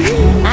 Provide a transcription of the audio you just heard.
Ah!